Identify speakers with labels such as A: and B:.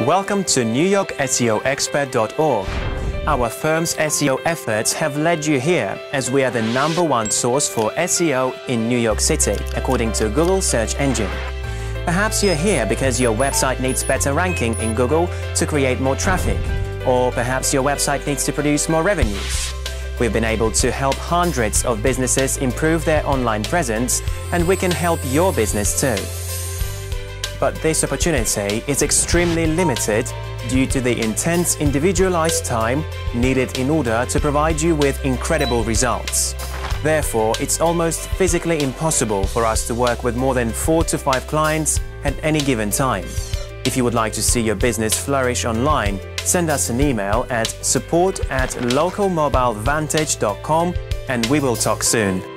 A: Welcome to NewYorkSEOExpert.org. Our firm's SEO efforts have led you here as we are the number one source for SEO in New York City, according to Google search engine. Perhaps you're here because your website needs better ranking in Google to create more traffic, or perhaps your website needs to produce more revenues. We've been able to help hundreds of businesses improve their online presence, and we can help your business too. But this opportunity is extremely limited due to the intense individualized time needed in order to provide you with incredible results. Therefore, it's almost physically impossible for us to work with more than four to five clients at any given time. If you would like to see your business flourish online, send us an email at support at localmobilevantage.com and we will talk soon.